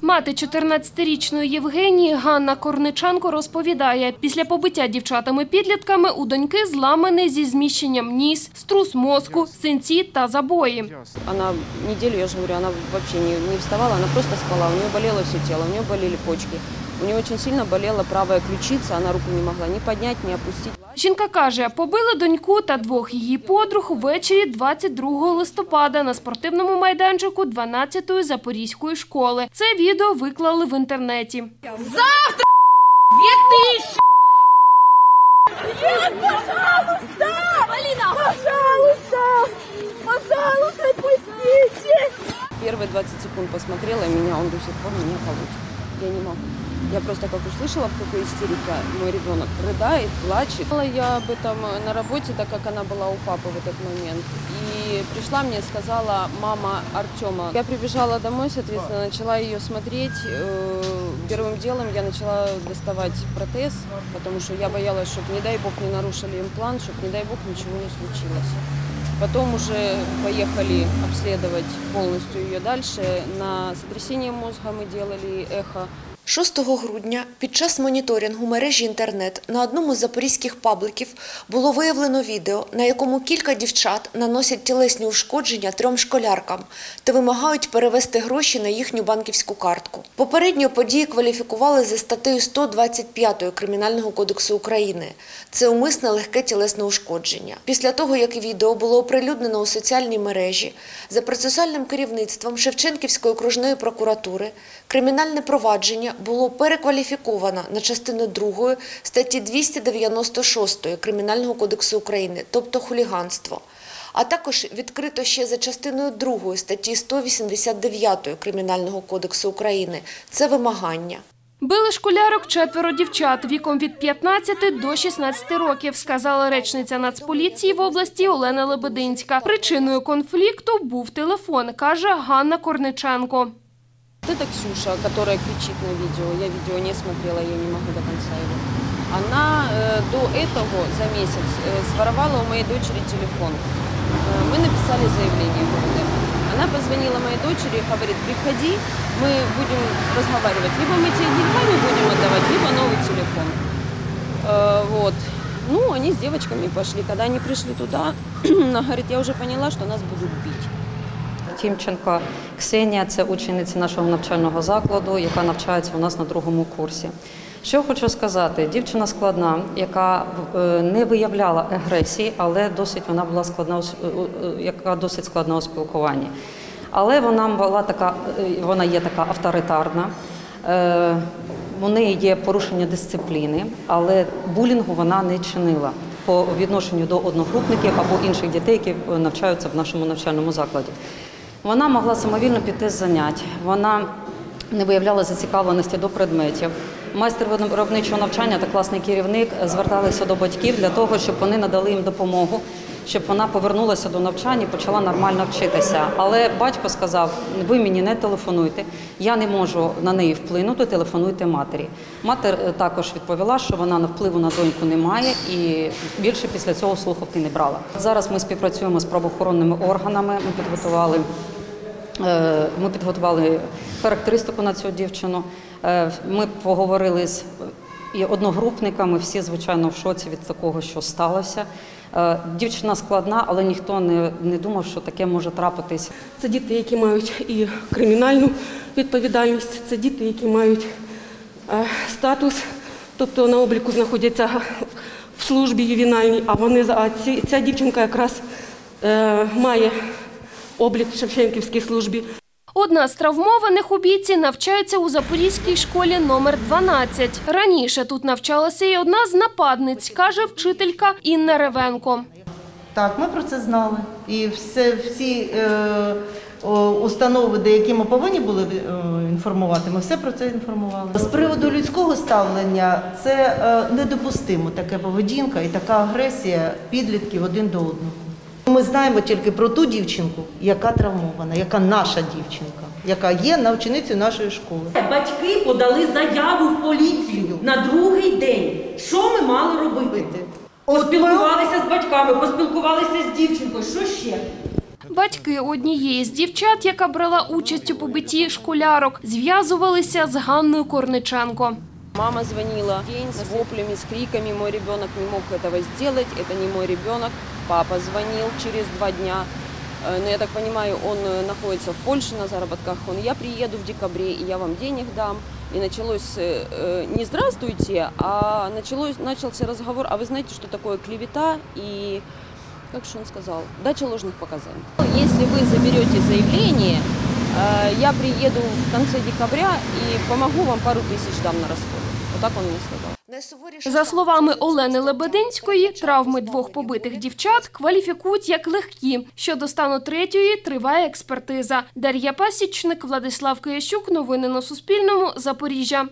Мати 14-річної Євгенії Ганна Корниченко розповідає, після побиття дівчатами-підлітками у доньки зламаний зі зміщенням ніс, струс мозку, синці та забої. Вона неділю, я ж говорю, вона взагалі не, вставала, вона просто спала. У неї боліло все тіло, у неї боліли почки. У нее очень сильно болела правая ключица, она руку не могла ни поднять, ни опустить. Жінка каже, побили доньку та двох її подруг ввечері 22 листопада на спортивному майданчику 12-ї Запорізької школи. Це відео виклали в інтернеті. Завтра Первые 20 секунд посмотрела меня, он до сих пор меня колотит. Я не могу. Я просто как услышала, в какой истерике мой ребенок рыдает, плачет. Знала Я об этом на работе, так как она была у папы в этот момент. И пришла мне, сказала мама Артема. Я прибежала домой, соответственно, начала ее смотреть. Э, Первым делом я начала доставать протез, потому что я боялась, чтобы, не дай бог, не нарушили имплант, чтобы, не дай бог, ничего не случилось. Потом уже поехали обследовать полностью ее дальше. На сотрясение мозга мы делали эхо. 6 грудня під час моніторингу мережі інтернет на одному з запорізьких пабликів було виявлено відео, на якому кілька дівчат наносять тілесні ушкодження трьом школяркам та вимагають перевести гроші на їхню банківську картку. Попередньо події кваліфікували за статтею 125 Кримінального кодексу України. Це умисне легке тілесне ушкодження. Після того, як відео було оприлюднено у соціальній мережі, за процесуальним керівництвом Шевченківської окружної прокуратури кримінальне провадження було перекваліфіковано на частину 2 статті 296 Кримінального кодексу України, тобто хуліганство. А також відкрито ще за частиною 2 статті 189 Кримінального кодексу України. Це вимагання. Били школярок четверо дівчат віком від 15 до 16 років, сказала речниця Нацполіції в області Олена Лебединська. Причиною конфлікту був телефон, каже Ганна Корниченко. Это Ксюша, которая кричит на видео. Я видео не смотрела, я не могу до конца его. Она э, до этого за месяц э, своровала у моей дочери телефон. Э, мы написали заявление. Она позвонила моей дочери и говорит, приходи, мы будем разговаривать. Либо мы тебе деньгами будем отдавать, либо новый телефон. Э, вот. Ну, они с девочками пошли. Когда они пришли туда, она говорит, я уже поняла, что нас будут бить. Тімченко Ксенія це учениця нашого навчального закладу, яка навчається у нас на другому курсі. Що хочу сказати, дівчина складна, яка е, не виявляла агресії, але досить вона була складна, яка досить складна у спілкуванні. Але вона була така, е, вона є така авторитарна. Е, У неї є порушення дисципліни, але булінгу вона не чинила по відношенню до одногрупників або інших дітей, які навчаються в нашому навчальному закладі. Вона могла самовільно піти з занять, вона не виявляла зацікавленості до предметів. Майстер виробничого навчання та класний керівник зверталися до батьків для того, щоб вони надали їм допомогу, щоб вона повернулася до навчання і почала нормально вчитися. Але батько сказав: ви мені не телефонуйте, я не можу на неї вплинути, телефонуйте матері. Матер також відповіла, що вона на впливу на доньку не має і більше після цього слухавки не брала. Зараз ми співпрацюємо з правоохоронними органами. Ми підготували Ми підготували характеристику на цю дівчину. Е, Ми поговорили з одногрупниками. Всі, звичайно, в шоці від такого, що сталося. Е, Дівчина складна, але ніхто не, не думав, що таке може трапитись. Це діти, які мають і кримінальну відповідальність, це діти, які мають е, статус, тобто на обліку знаходяться в службі ювінальній, а вони а ця дівчинка якраз е, має облік в Шевченківській службі. Одна з травмованих у бійці навчається у Запорізькій школі номер 12. Раніше тут навчалася і одна з нападниць, каже вчителька Інна Ревенко. Так, ми про це знали. І все, всі е, установи, де які ми повинні були е, інформувати, ми все про це інформували. З приводу людського ставлення це е, недопустимо така поведінка і така агресія підлітків один до одного. Ми знаємо тільки про ту дівчинку, яка травмована, яка наша дівчинка, яка є навченицею нашої школи. Батьки подали заяву в поліцію на другий день. Що ми мали робити? Поспілкувалися з батьками, поспілкувалися з дівчинкою. Що ще? Батьки однієї з дівчат, яка брала участь у побитті школярок, зв'язувалися з Ганною Корниченко. Мама звонила день с воплями, с криками. Мой ребенок не мог этого сделать. Это не мой ребенок. Папа звонил через два дня. Э, Но я так понимаю, он э, находится в Польше на заработках. Он, я приеду в декабре, и я вам денег дам. И началось э, не здравствуйте, а началось, начался разговор, а вы знаете, что такое клевета и, как же он сказал, дача ложных показаний. Если вы заберете заявление, я приеду в конце декабря и помогу вам пару тысяч дам на расход. Вот так он мне сказал. За словами Олени Лебединської, травми двох побитих дівчат кваліфікують як легкі. Щодо стану третьої триває експертиза. Дар'я Пасічник, Владислав Киящук. Новини на Суспільному. Запоріжжя.